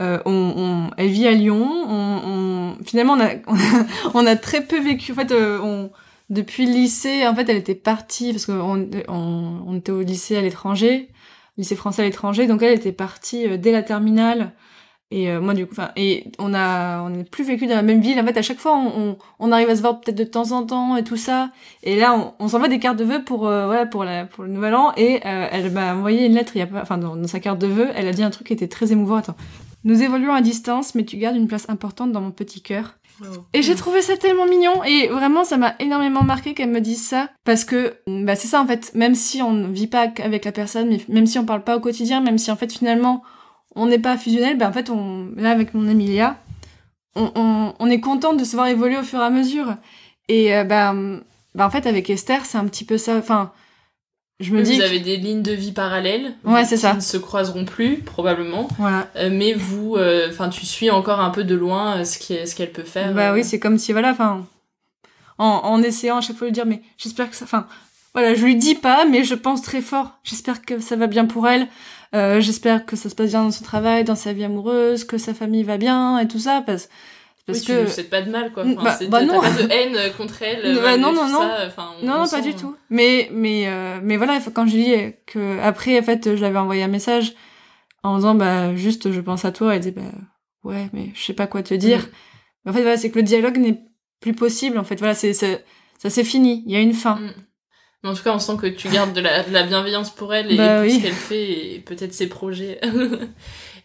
Euh, on, elle vit à Lyon. On, on- finalement, on a, <laughs> très peu vécu. En fait, euh, depuis le lycée, en fait, elle était partie parce qu'on on, on était au lycée à l'étranger, lycée français à l'étranger. Donc elle était partie euh, dès la terminale. Et moi, du coup, et on a, on n'est plus vécu dans la même ville. En fait, à chaque fois, on, arrive à se voir peut-être de temps en temps et tout ça. Et là, on, s'envoie des cartes de vœux pour, voilà, pour le nouvel an. Et elle m'a envoyé une lettre. Enfin, dans, dans sa carte de vœux, elle a dit un truc qui était très émouvant. Attends. Nous évoluons à distance, mais tu gardes une place importante dans mon petit cœur. Et j'ai trouvé ça tellement mignon et vraiment ça m'a énormément marqué qu'elle me dise ça parce que bah c'est ça en fait même si on ne vit pas avec la personne mais même si on parle pas au quotidien même si en fait finalement on n'est pas fusionnel bah en fait on là avec mon Emilia on, on, on est content de se voir évoluer au fur et à mesure et euh, bah, bah en fait avec Esther c'est un petit peu ça enfin je me dis vous que- avez des lignes de vie parallèles Ouais, c'est ça. ne se croiseront plus probablement, voilà Euh, mais vous, enfin tu suis encore un peu de loin euh, ce qui ce qu'elle peut faire. Bah euh. oui, c'est comme si, voilà, enfin, en, en essayant à chaque fois de dire, mais j'espère que ça, enfin, voilà, je lui dis pas, mais je pense très fort. J'espère que ça va bien pour elle. Euh, j'espère que ça se passe bien dans son travail, dans sa vie amoureuse, que sa famille va bien et tout ça, parce, parce Oui, que. souhaites pas de mal quoi. Enfin, Bah- c'est- bah pas de haine euh, contre elle. Bah malgré non, non, non. ça, enfin, on- Non, on non, pas sent, du euh, tout. Mais, mais, euh, mais voilà, quand je dis que après, en fait, je l'avais envoyé un message en disant, bah, juste, je pense à toi, elle disait, bah, ouais, mais je sais pas quoi te dire. Mm. En fait, voilà, c'est que le dialogue n'est plus possible, en fait, voilà, c'est, c'est- ça c'est fini, il y a une fin. Mm. Mais en tout cas, on sent que tu gardes de la, de la bienveillance pour elle et Bah pour oui. ce qu'elle fait et peut-être ses projets. <laughs>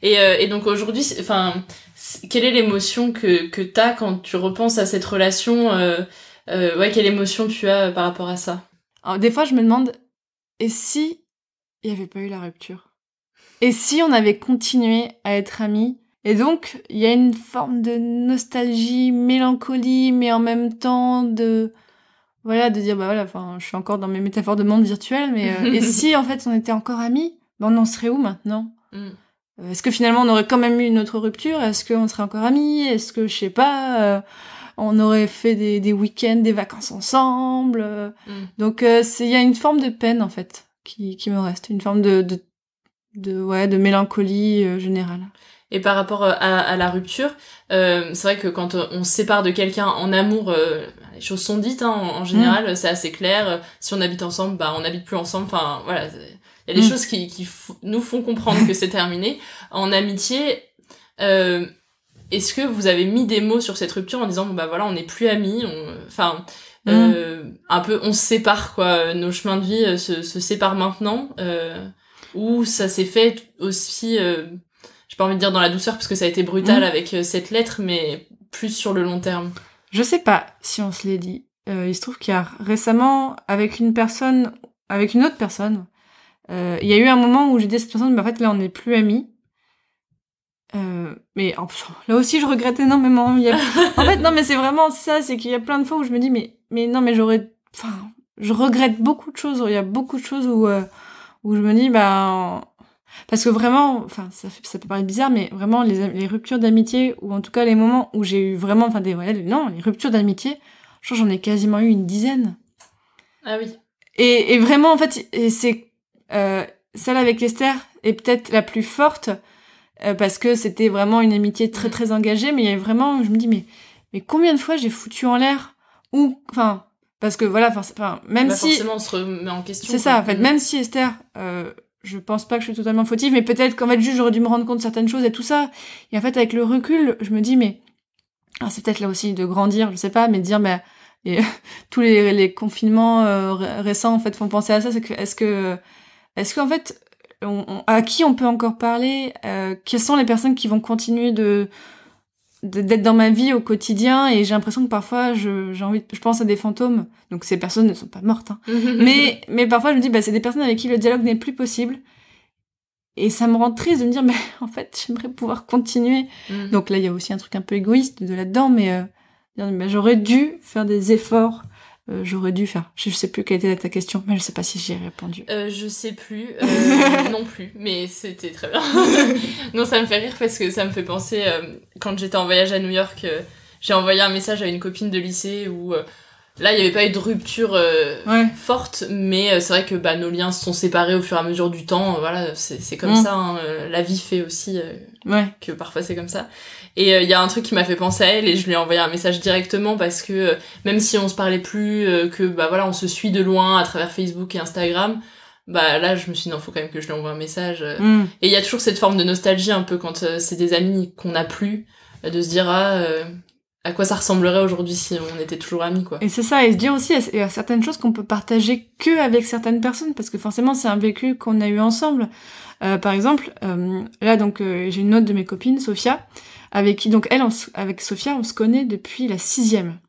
et, euh, et donc aujourd'hui, enfin, quelle est l'émotion que que t'as quand tu repenses à cette relation euh, euh, Ouais, quelle émotion tu as par rapport à ça? Alors, des fois, je me demande, et si il n'y avait pas eu la rupture? Et si on avait continué à être amis? Et donc, il y a une forme de nostalgie, mélancolie, mais en même temps de... Voilà, de dire, bah voilà, enfin, je suis encore dans mes métaphores de monde virtuel, mais... euh, <laughs> et si, en fait, on était encore amis? Ben, On en serait où maintenant? Mm. Euh, Est-ce que finalement, on aurait quand même eu une autre rupture? Est-ce qu'on serait encore amis? Est-ce que, je sais pas... euh, on aurait fait des, des week-ends, des vacances ensemble? Mm. donc euh, c'est il y a une forme de peine en fait qui, qui me reste, une forme de de, de ouais de mélancolie euh, générale. Et par rapport euh, à, à la rupture, euh, c'est vrai que quand on se sépare de quelqu'un en amour, euh, les choses sont dites hein, en, en général, c'est assez clair. Si on habite ensemble, bah on n'habite plus ensemble. Enfin voilà, il y a des Mm. choses qui, qui nous font comprendre que c'est terminé. En amitié, euh, est-ce que vous avez mis des mots sur cette rupture en disant bon bah voilà on n'est plus amis, on- enfin euh, un peu on se sépare quoi nos chemins de vie euh, se, se séparent maintenant euh, ou ça s'est fait aussi euh, j'ai pas envie de dire dans la douceur parce que ça a été brutal Mm. avec euh, cette lettre mais plus sur le long terme Je sais pas si on se l'est dit. Euh, il se trouve qu'il y a récemment, avec une personne, avec une autre personne, il y a eu un moment où j'ai dit à cette personne, mais en fait là on n'est plus amis. Euh, mais oh, là aussi je regrette énormément. Il y a- <laughs> en fait non mais c'est vraiment ça, c'est qu'il y a plein de fois où je me dis mais mais non mais j'aurais, enfin je regrette beaucoup de choses. Il y a beaucoup de choses où euh, où je me dis bah parce que vraiment, enfin, ça, fait, ça peut paraître bizarre, mais vraiment, les, les ruptures d'amitié, ou en tout cas les moments où j'ai eu vraiment, enfin, des, ouais, non, les ruptures d'amitié, j'en ai quasiment eu une dizaine. ah oui Et, et vraiment, en fait, c'est euh, celle avec Esther est peut-être la plus forte, euh, parce que c'était vraiment une amitié très, très engagée, mais il y a vraiment, je me dis, mais, mais combien de fois j'ai foutu en l'air, ou, enfin, parce que voilà, enfin, même Bah, si... forcément on se remet en question C'est ça, en fait. Mm. Même si Esther, euh, je pense pas que je suis totalement fautive, mais peut-être qu'en fait, juste, j'aurais dû me rendre compte de certaines choses et tout ça. Et en fait, avec le recul, je me dis, mais, alors c'est peut-être là aussi de grandir, je sais pas, mais de dire, bah, et, <laughs> tous les, les confinements euh, ré- récents, en fait, font penser à ça. C'est que, est-ce que, est-ce qu'en fait, on- on- à qui on peut encore parler euh, Quelles sont les personnes qui vont continuer de d'être dans ma vie au quotidien? Et j'ai l'impression que parfois je j'ai envie de- je pense à des fantômes donc ces personnes ne sont pas mortes hein. <laughs> mais mais parfois je me dis bah c'est des personnes avec qui le dialogue n'est plus possible et ça me rend triste de me dire mais <laughs> en fait j'aimerais pouvoir continuer Mm. donc là il y a aussi un truc un peu égoïste de là dedans mais euh, bah, j'aurais dû faire des efforts euh, j'aurais dû faire je sais plus quelle était ta question mais je sais pas si j'y ai répondu Euh, je sais plus, euh, <laughs> non plus, mais c'était très bien. <laughs> non, ça me fait rire parce que ça me fait penser, euh, quand j'étais en voyage à New York, j'ai envoyé un message à une copine de lycée où euh, là, il n'y avait pas eu de rupture euh, Ouais. forte, mais euh, c'est vrai que bah, nos liens se sont séparés au fur et à mesure du temps. euh, voilà, c'est comme Mm. ça. hein, euh, la vie fait aussi euh, ouais que parfois c'est comme ça. Et euh, il y a un truc qui m'a fait penser à elle et je lui ai envoyé un message directement parce que même si on se parlait plus, euh, que bah voilà on se suit de loin à travers Facebook et Instagram, bah là je me suis dit non faut quand même que je lui envoie un message. Mm. Et il y a toujours cette forme de nostalgie un peu quand euh, c'est des amis qu'on n'a plus, de se dire ah euh, à quoi ça ressemblerait aujourd'hui si on était toujours amis quoi. Et c'est ça, et se dire aussi, il y a certaines choses qu'on peut partager que avec certaines personnes, parce que forcément c'est un vécu qu'on a eu ensemble. Euh, par exemple, euh, là donc euh, j'ai une autre de mes copines, Sophia, avec qui donc elle, avec Sophia, on se connaît depuis la sixième.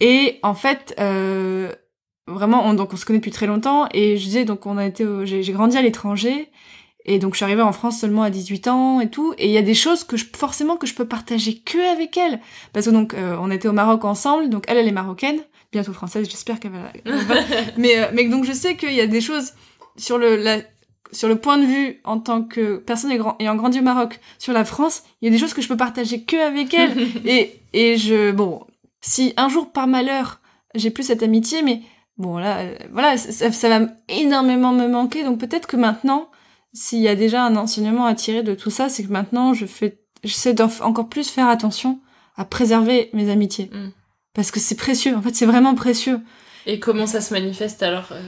Et en fait, vraiment, on, donc on se connaît depuis très longtemps. Et je disais donc on a été, j'ai grandi à l'étranger. Et donc je suis arrivée en France seulement à 18 ans et tout. Et il y a des choses que je, forcément que je peux partager que avec elle. Parce que donc euh, on était au Maroc ensemble, donc elle elle est marocaine, bientôt française, j'espère qu'elle va. <laughs> mais euh, mais donc je sais qu'il y a des choses sur le la, sur le point de vue en tant que personne ayant ayant grandi au Maroc sur la France, il y a des choses que je peux partager que avec elle. <laughs> et et je bon si un jour par malheur j'ai plus cette amitié, mais bon là euh, voilà ça, ça va énormément me manquer. Donc peut-être que maintenant s'il y a déjà un enseignement à tirer de tout ça, c'est que maintenant je fais j'essaie d'en- encore plus faire attention à préserver mes amitiés. Mm. Parce que c'est précieux, en fait c'est vraiment précieux. Et comment ça se manifeste alors euh?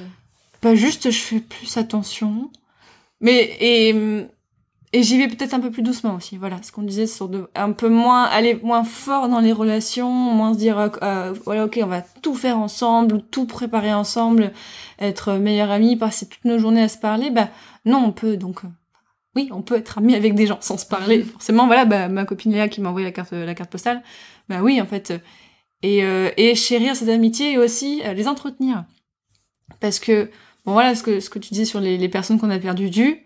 Pas juste je fais plus attention, mais et et j'y vais peut-être un peu plus doucement aussi. Voilà, ce qu'on disait sur de un peu moins aller moins fort dans les relations, moins se dire euh, euh, voilà ok on va tout faire ensemble, tout préparer ensemble, être meilleurs amis, passer toutes nos journées à se parler. Bah non on peut donc. euh, oui, on peut être amis avec des gens sans se parler. <laughs> Forcément, voilà, bah, ma copine Léa qui m'a envoyé la carte, la carte postale. Bah oui, en fait. euh, Et, euh, et chérir cette amitié et aussi les entretenir. Parce que, bon voilà, ce que, ce que tu dis sur les, les personnes qu'on a perdues du,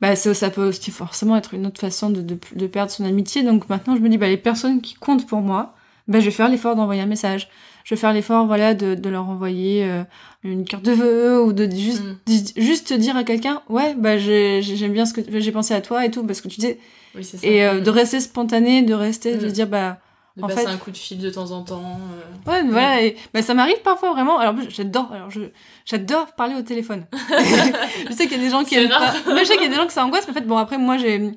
bah ça, ça peut aussi forcément être une autre façon de, de, de perdre son amitié. Donc maintenant, je me dis, bah les personnes qui comptent pour moi, bah je vais faire l'effort d'envoyer un message. Je vais faire l'effort, voilà, de, de leur envoyer euh, une carte de vœux ou de juste, Mm. di- juste dire à quelqu'un, ouais, bah j'ai- j'ai- j'aime bien ce que j'ai pensé à toi et tout, parce que tu disais, Oui et euh, de rester spontané, de rester, de Mm. dire, bah de en passer fait- un coup de fil de temps en temps. euh. Ouais, voilà, et, bah, ça m'arrive parfois vraiment. Alors, j'adore, alors je, j'adore parler au téléphone. <laughs> je sais qu'il y a des gens qui aiment pas. Mais je sais qu'il y a des gens que ça angoisse, mais en fait, bon, après, moi, j'ai,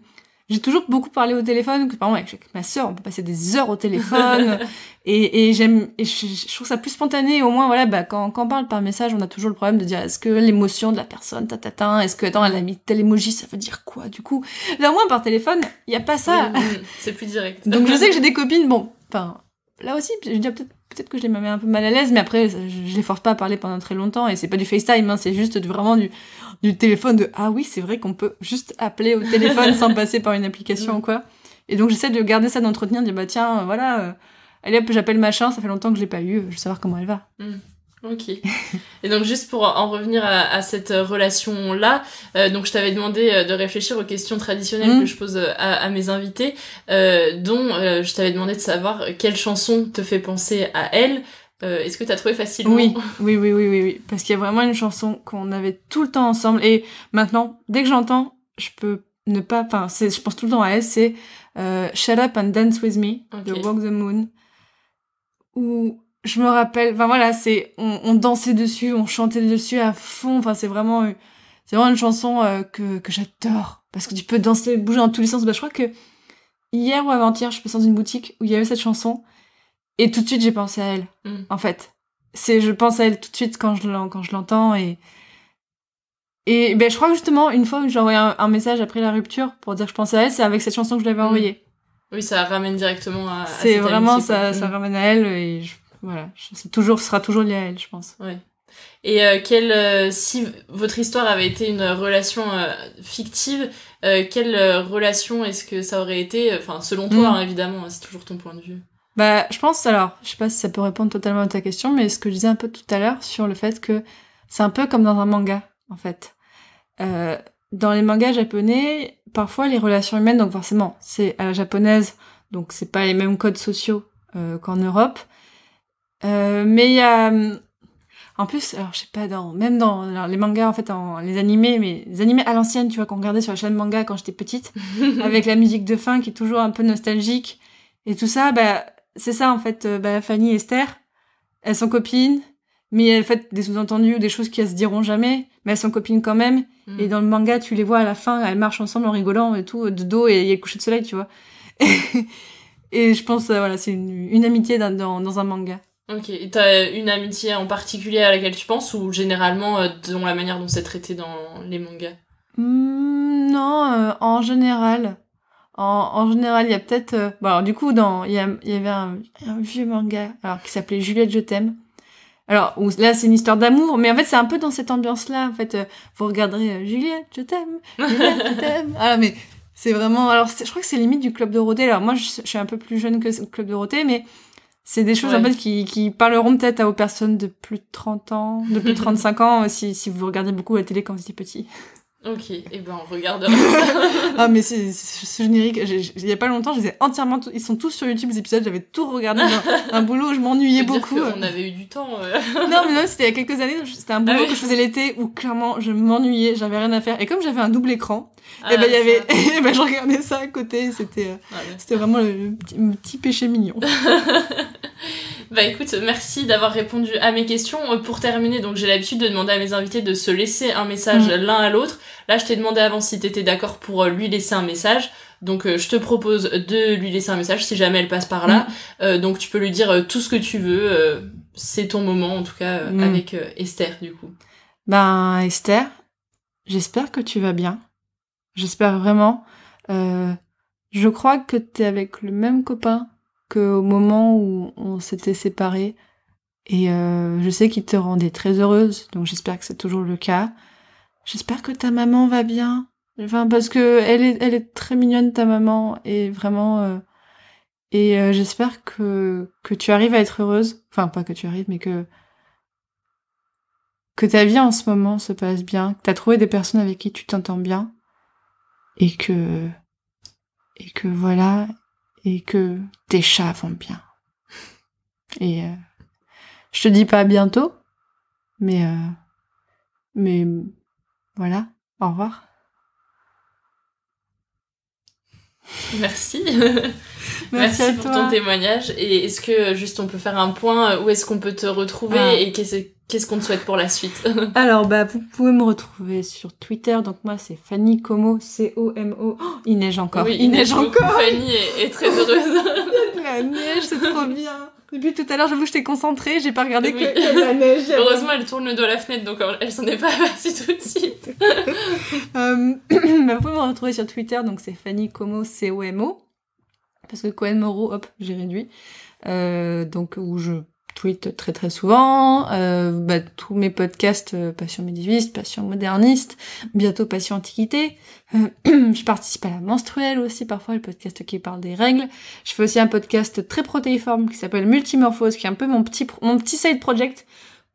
j'ai toujours beaucoup parlé au téléphone. Que, par exemple, avec ma sœur, on peut passer des heures au téléphone. <laughs> et, et j'aime, je, je trouve ça plus spontané. Au moins, voilà, bah, quand, quand on parle par message, on a toujours le problème de dire, est-ce que l'émotion de la personne, tatatin, est-ce que, attends, elle a mis tel emoji, ça veut dire quoi, du coup? Là, au moins, par téléphone, il y a pas ça. Oui, oui, c'est plus direct. Donc je sais que <laughs> j'ai des copines, bon, enfin, là aussi, j'ai déjà peut-être peut-être que je les mets un peu mal à l'aise, mais après, je, je les force pas à parler pendant très longtemps, et c'est pas du FaceTime, hein, c'est juste vraiment du, téléphone de, ah oui, c'est vrai qu'on peut juste appeler au téléphone sans passer par une application ou quoi. Et donc, j'essaie de garder ça, d'entretenir, de dire, bah tiens, euh, voilà, euh, allez hop, j'appelle machin, ça fait longtemps que je l'ai pas eu, je veux savoir comment elle va. Ok. Et donc juste pour en revenir à, à cette relation là, donc je t'avais demandé euh, de réfléchir aux questions traditionnelles Mm. que je pose euh, à, à mes invités, euh, dont euh, je t'avais demandé de savoir quelle chanson te fait penser à elle. Euh, Est-ce que t'as trouvé facilement Oui, <laughs> oui, oui, oui, oui, oui. Parce qu'il y a vraiment une chanson qu'on avait tout le temps ensemble. Et maintenant, dès que j'entends, je peux ne pas. Enfin, je pense tout le temps à elle. C'est euh, Shut Up and Dance with Me de Ok. Walk the Moon. Où je me rappelle. Enfin voilà, c'est on, on dansait dessus, on chantait dessus à fond. Enfin, c'est vraiment, euh, c'est vraiment une chanson euh, que que j'adore parce que tu peux danser, bouger dans tous les sens. Bah, je crois que hier ou avant-hier, je passais dans une boutique où il y avait cette chanson et tout de suite j'ai pensé à elle. Mm. En fait, c'est je pense à elle tout de suite quand je l'en- quand je l'entends et et ben je crois que justement une fois où j'ai envoyé un, un message après la rupture pour dire que je pensais à elle, c'est avec cette chanson que je l'avais Mm. envoyée. Oui, ça ramène directement à. C'est vraiment amitié, ça quoi. ça Mm. ramène à elle et je, voilà, c'est toujours ce sera toujours lié à elle, je pense. Ouais. Et euh, quelle, euh, si votre histoire avait été une relation euh, fictive, euh, quelle euh, relation est-ce que ça aurait été Enfin, selon toi, Mm. hein, évidemment, c'est toujours ton point de vue. Bah, je pense alors, je sais pas si ça peut répondre totalement à ta question, mais ce que je disais un peu tout à l'heure sur le fait que c'est un peu comme dans un manga, en fait. Euh, dans les mangas japonais, parfois les relations humaines, donc forcément, c'est à la japonaise, donc c'est pas les mêmes codes sociaux euh, qu'en Europe. Euh, mais il y a, en plus, alors je sais pas, dans, même dans alors, les mangas, en fait, en, les animés, mais les animés à l'ancienne, tu vois, qu'on regardait sur la chaîne manga quand j'étais petite, <laughs> avec la musique de fin qui est toujours un peu nostalgique et tout ça, bah c'est ça en fait. euh, bah, Fanny et Esther, elles sont copines, mais elles font des sous-entendus ou des choses qui elles se diront jamais, mais elles sont copines quand même. Mm. Et dans le manga, tu les vois à la fin, elles marchent ensemble en rigolant et tout, de dos et il y a le coucher de soleil, tu vois. <laughs> et je pense, euh, voilà, c'est une, une amitié dans, dans, dans un manga. Ok. Et t'as une amitié en particulier à laquelle tu penses ou généralement euh, dans la manière dont c'est traité dans les mangas? Hmm, non, euh, en général. En, en général, il y a peut-être... euh, Bon, alors du coup, dans il y, avait un, un vieux manga alors qui s'appelait Juliette, je t'aime. Alors, où, là, c'est une histoire d'amour, mais en fait, c'est un peu dans cette ambiance-là. En fait, vous regarderez Juliette, je t'aime, Juliette, je t'aime. <laughs> Ah, mais c'est vraiment... Alors, je crois que c'est limite du Club Dorothée. Alors, moi, je, je suis un peu plus jeune que le Club Dorothée, mais c'est des choses, en fait, qui, qui parleront peut-être à aux personnes de plus de 30 ans, de plus de <laughs> 35 ans, si, si vous regardez beaucoup la télé quand vous étiez petit. Ok. Et ben on regardera ça. <laughs> Ah mais c'est ce générique, il y a pas longtemps, je les ai entièrement, ils sont tous sur YouTube les épisodes, j'avais tout regardé dans <laughs> un boulot où je m'ennuyais dire beaucoup. qu'on avait eu du temps. euh. Non mais non, c'était il y a quelques années, c'était un boulot Ah oui. que je faisais l'été où clairement je m'ennuyais, j'avais rien à faire. Et comme j'avais un double écran, Ah, et ben il y avait, <laughs> et ben je regardais ça à côté, c'était euh, Ah, ouais. c'était vraiment le, le petit, le petit péché mignon. Bah écoute, merci d'avoir répondu à mes questions. Euh, Pour terminer, donc j'ai l'habitude de demander à mes invités de se laisser un message Mm. l'un à l'autre. Là, je t'ai demandé avant si t'étais d'accord pour euh, lui laisser un message. Donc euh, je te propose de lui laisser un message si jamais elle passe par là. Euh, donc tu peux lui dire euh, tout ce que tu veux. C'est ton moment en tout cas Mm. avec Esther du coup. Ben Esther, j'espère que tu vas bien. J'espère vraiment. Je crois que t'es avec le même copain qu'au moment où on s'était séparés. Et je sais qu'il te rendait très heureuse, donc j'espère que c'est toujours le cas. J'espère que ta maman va bien. Enfin, parce que elle est, elle est très mignonne, ta maman, et vraiment. euh, et euh, j'espère que que tu arrives à être heureuse. Enfin, pas que tu arrives, mais que que ta vie en ce moment se passe bien, que t'as trouvé des personnes avec qui tu t'entends bien, et que et que voilà, et que tes chats vont bien. Et euh, je te dis pas à bientôt, mais euh, mais voilà, au revoir. <laughs> <laughs> Merci. Merci à pour toi. ton témoignage. Et est-ce que juste on peut faire un point euh, où est-ce qu'on peut te retrouver Ah. et qu'est-ce qu'on te souhaite pour la suite <laughs> Alors, bah, vous pouvez me retrouver sur Twitter. Donc, moi, c'est Fanny Como, C-O-M-O. Oh, il neige encore. Oui, il neige encore. Fanny est, est très heureuse. La neige, c'est trop bien. Depuis tout à l'heure, j'avoue, j'étais concentrée, j'ai pas regardé Oui. que, que la neige. Heureusement, elle tourne le dos à la fenêtre, donc euh, elle s'en est pas aperçue tout de suite. <laughs> Euh, <clears throat> bah, vous pouvez me retrouver sur Twitter, donc c'est Fanny Como, C-O-M-O. Parce que Cohen Moreau, hop, j'ai réduit. Euh, donc, où je tweet très très souvent, euh, bah, tous mes podcasts euh, Passion médiéviste, Passion moderniste, bientôt Passion antiquité. Euh, <clears throat> je participe à la menstruelle aussi parfois, le podcast qui parle des règles. Je fais aussi un podcast très protéiforme qui s'appelle Multimorphose, qui est un peu mon petit mon petit side project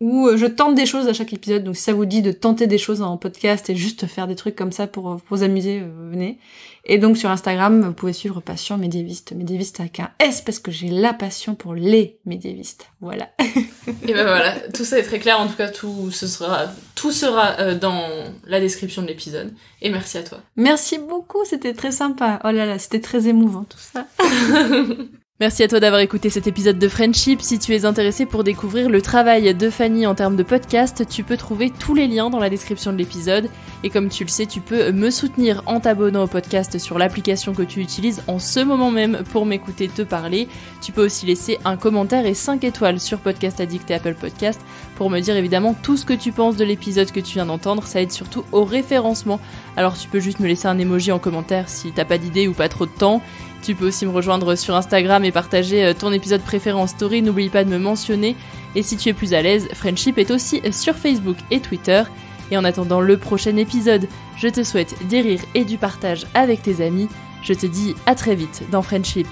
où euh, je tente des choses à chaque épisode. Donc si ça vous dit de tenter des choses en podcast et juste faire des trucs comme ça pour, euh, pour vous amuser, euh, venez. Et donc sur Instagram, vous pouvez suivre Passion médiéviste, médiéviste avec un S parce que j'ai la passion pour les médiévistes. Voilà. <laughs> et ben voilà, tout ça est très clair. En tout cas, tout ce sera, tout sera dans la description de l'épisode. Et merci à toi. Merci beaucoup, c'était très sympa. Oh là là, c'était très émouvant tout ça. <laughs> Merci à toi d'avoir écouté cet épisode de Friendship. Si tu es intéressé pour découvrir le travail de Fanny en termes de podcast, tu peux trouver tous les liens dans la description de l'épisode. Et comme tu le sais, tu peux me soutenir en t'abonnant au podcast sur l'application que tu utilises en ce moment même pour m'écouter te parler. Tu peux aussi laisser un commentaire et 5 étoiles sur Podcast Addict et Apple Podcast pour me dire évidemment tout ce que tu penses de l'épisode que tu viens d'entendre. Ça aide surtout au référencement. Alors tu peux juste me laisser un emoji en commentaire si t'as pas d'idée ou pas trop de temps. Tu peux aussi me rejoindre sur Instagram et partager euh, ton épisode préféré en story, n'oublie pas de me mentionner. Et si tu es plus à l'aise, Friendship est aussi sur Facebook et Twitter. Et en attendant le prochain épisode, je te souhaite des rires et du partage avec tes amis. Je te dis à très vite dans Friendship.